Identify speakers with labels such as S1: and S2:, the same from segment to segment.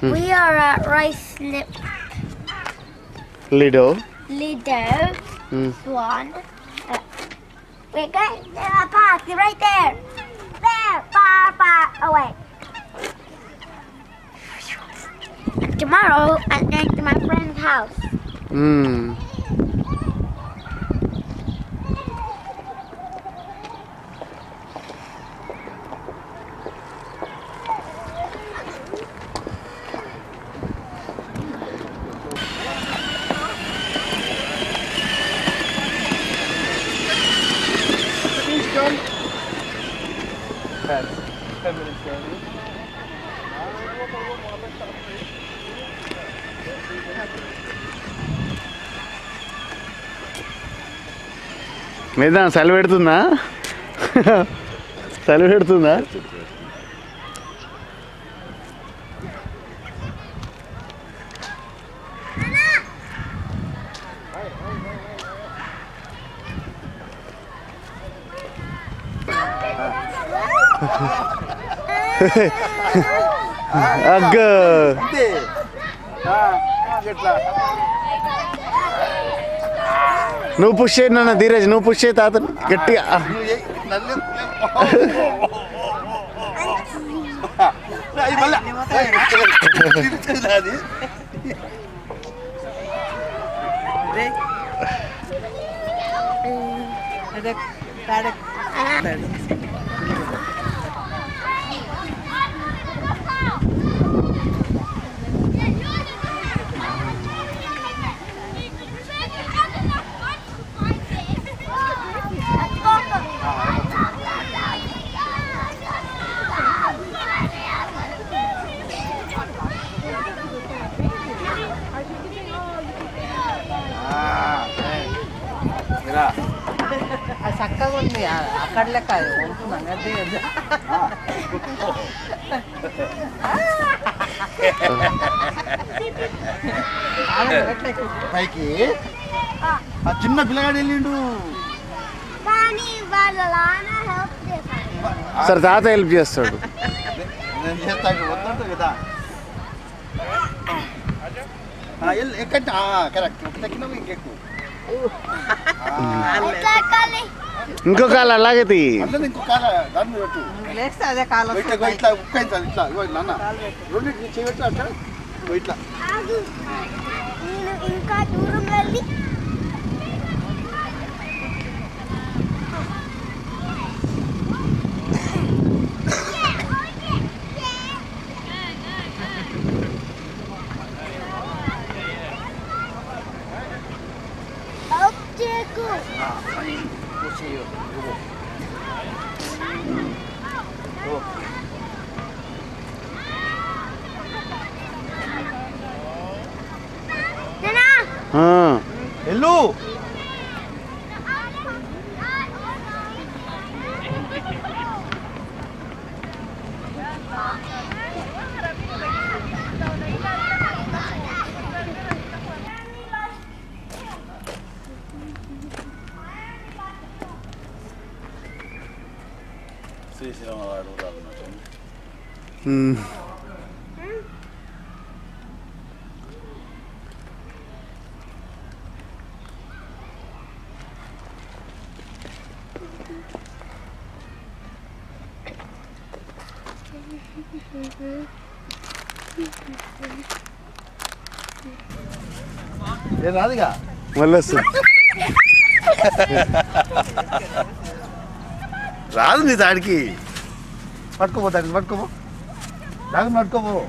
S1: Hmm. We are at Rice Lip
S2: Lido
S1: Lido Swan. Uh, we're going to the park. You're right there. There, far, far away. Tomorrow, I'm going to my friend's house. Hmm.
S2: మీద చలి పెడుతుందా? చలి పెడుతుందా? అగ్గ. నువ్వు push చేయి నాన్న ధీరజ్ నువ్వు push చేయి తాత గట్టిగా
S3: అదే చక్కగా ఉంది అక్కడ లెక్క పెట్టకు.
S4: పైకి. ఆ చిన్న పిల్లగాడు వెళ్ళిండు.
S1: కానీ వాళ్ళ నాన్న help చేశారు.
S2: సరే తాత హెల్ప్ చేస్తాడు.
S4: నేను చేస్తాను వద్దంట కదా. ఆ, ఎల్- ఎక్కండి కరెక్ట్ ఒకటి ఎక్కినావు ఇంకెక్కు
S1: ఎట్లా ఎక్కాలి?
S2: ఇంకో కాలు అలాగే తీ.
S4: ఇంకో కాల
S3: అదే కాలం
S4: ఇట్లా ఇగో ఇట్లా నాన్న ఇట్లా. 응.
S2: 일로.
S4: 음. రాదుగా
S2: మళ్ళీ వస్తుంది
S4: రాదు నీ దాడికి. పట్టుకోపో దానికి పట్టుకోపో. దాన్ని పట్టుకోపో.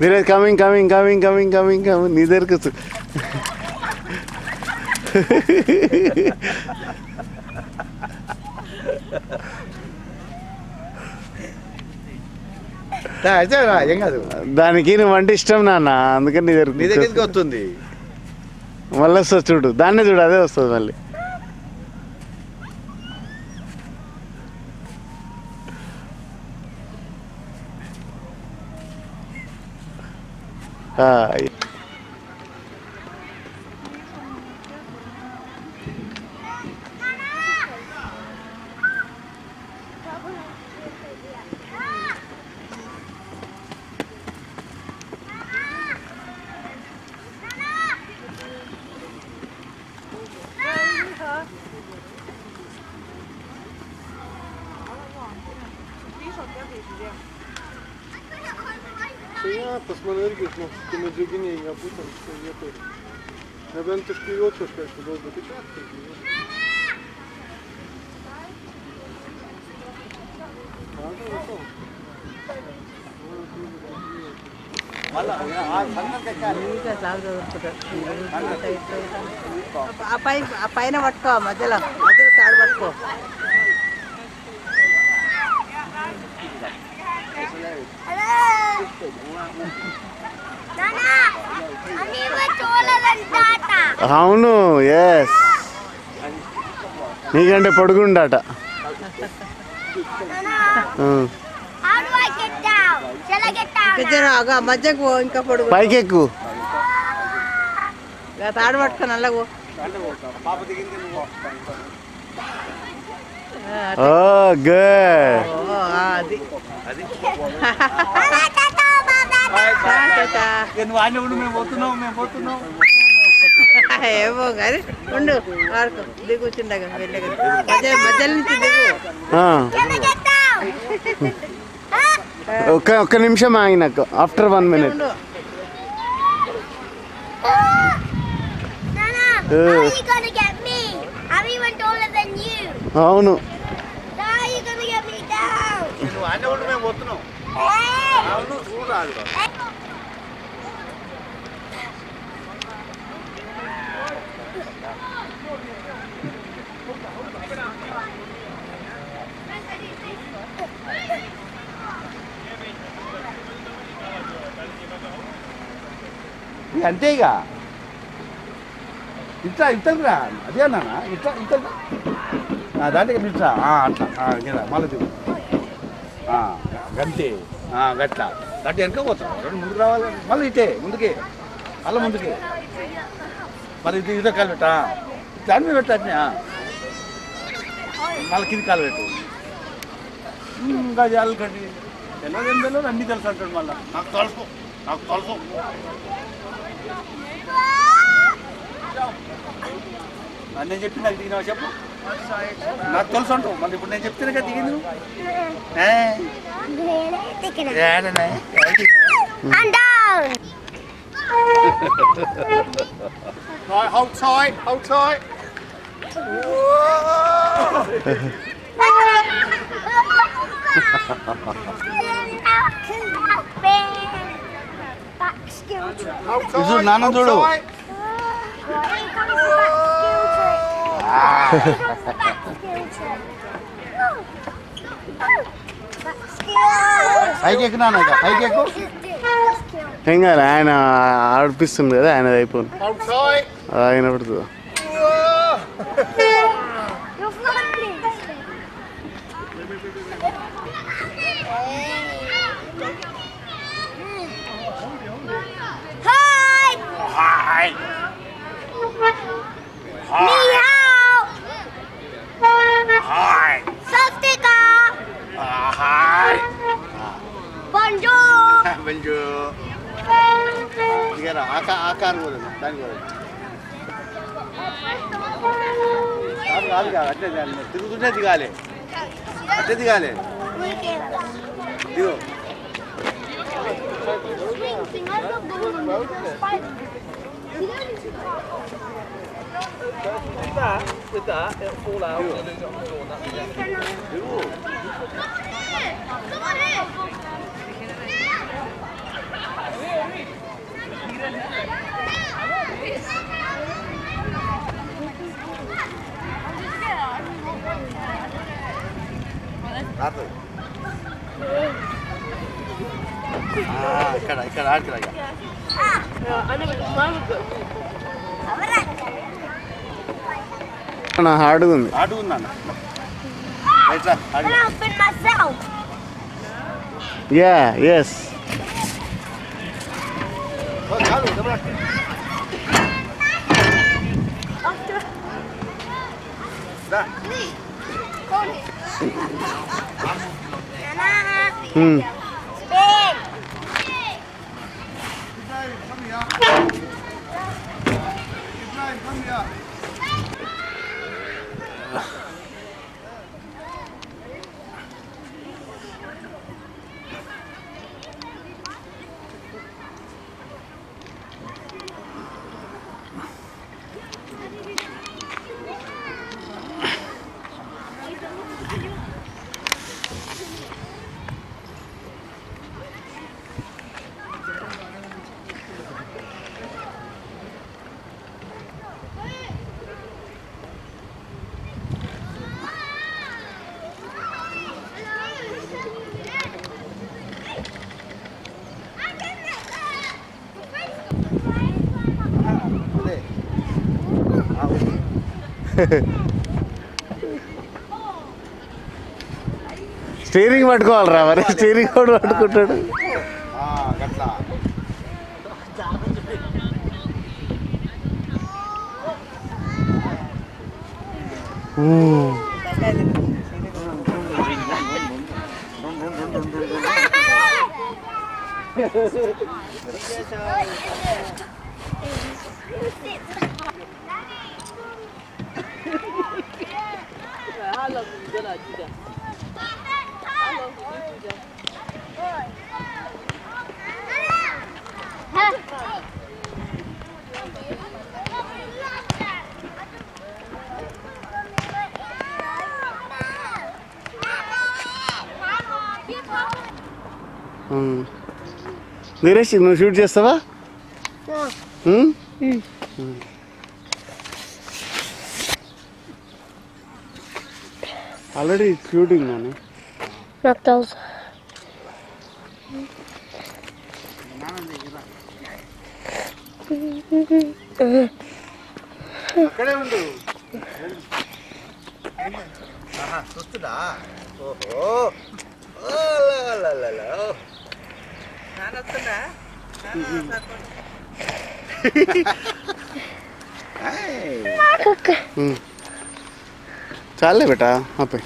S2: Dheeraj coming coming coming coming coming coming. నీ దగ్గరకు వస్తు-
S4: దా, అయితే రా, ఏం కాదు.
S2: దానికి నువ్వు అంటే ఇష్టం నాన్న అందుకని నీ
S4: నీ
S2: దగ్గర
S4: దగ్గరికి వస్తుంది.
S2: మళ్ళీ వస్తుంది చూడు దాన్నే చూడు అదే వస్తుంది మళ్ళీ.
S5: Ay. Tai ja, pas mane irgi, žinok, tie medžiaginiai jie būtent šitoj vietoj. Nebent iš
S3: kairių kažką aišku daug, bet iš పైన పట్టుకో మధ్యలో. మధ్యలో తాడు పట్టుకో.
S2: అవును ఎస్ నీకంటే పొడుగుండాట.
S3: మధ్యకు పో, ఇంకా పొడుగు.
S2: పైకి ఎక్కు
S3: ఇక తాడు పట్టుకో నల్లగు
S2: ఓ గుడ్
S3: అది
S1: Baba, Tata, Baba.
S3: టాటా.
S4: నువ్వు ఆయన ఉండు మేము పోతున్నాం మేము పోతున్నాం
S3: ఏమో కానీ ఉండు ఆడుకో దిగు చిన్నగా వెళ్ళగా మధ్య మధ్యలో నుంచి దిగు
S2: ఆ.
S1: Can I get down? huh?
S2: ఒక్క ఒక్క నిమిషం ఆగినాకు ఆఫ్టర్ వన్ మినిట్
S3: ఉండు
S1: Nana,
S2: Uh. అవును.
S4: అంతేగా. ఇక ఇట్లా ఇట్లకి అదే అన్నా ఇట్లా ఇట్లా దాంట్లో ఇట్లా అట్లా. ఆ, మళ్ళీ దిగు గంతే. గట్ల. గట్ట వెనక పోతాం. రెండు ముందుకు రావాలి. మళ్ళీ ఇటే ముందుకే. మళ్ళీ ముందుకే. మరి ఇది ఇదో కాలు పెట్టా? దాని మీద పెట్టా మళ్ళీ కింది కాలు పెట్టు. ఇంకా జాలు కట్టి తెలియదు ఏం తెలియదు అన్నీ తెలుసు అంటాడు మళ్ళీ. నాకు తెలుసు. నాకు తెలుసు. అన్నీ చెప్పి నాకు దిగినావు చెప్పు. నాకు తెలుసు అంటావు మళ్ళీ ఇప్పుడు నేను చెప్తేనే కదా దిగింది నువ్వు ఏ? ఏడనే? ఏడ దిగినావా?
S1: I'm down.
S5: Right, hold tight, hold tight.
S1: Back skill trick.
S5: Hold
S4: Is it
S5: tight,
S4: Nana
S5: hold
S4: Dodo?
S5: tight.
S4: పైకి ఎక్కినాను ఇక పైకి ఎక్కు.
S2: ఏం కాదు ఆయన ఆడిపిస్తుంది కదా ఆయన అయిపోయింది. ఆయన పడుతుంది
S1: You're flying. Hi. benjo
S4: jigara
S1: aka
S4: akar
S1: gore
S4: dan gore आप आप क्या अच्छे जान में तू तुझे दिखा ले अच्छे दिखा ले दिखो kita kita pulau digo ఇక్కడ ఇక్కడ ఆడుతురా ఇక
S2: నా హార్డ్గా ఉంది
S4: ఆడు ఉన్నాను రైట్ రా ఆడు
S1: I'm gonna spin myself.
S2: Yeah yes
S4: చాలు దెబ్బ దా
S2: ఉమ్.
S1: Spin.
S4: come here. Ibrahim, come here.
S2: Steering పట్టుకోవాలరా మరి స్టీరింగ్ కూడా పట్టుకుంటాడు
S4: ఆ, గట్లా
S2: ఊ. ఉమ్. నీరేష్ నువ్వు షూట్ చేస్తావా already shooting Nani
S1: Not those.
S4: అక్కడే ఉండు. చూస్తున్నా? ఓహో. ఓ, లా, లా, లా, లా.
S3: నాన్న
S4: चल
S2: बेटा यहाँ पे।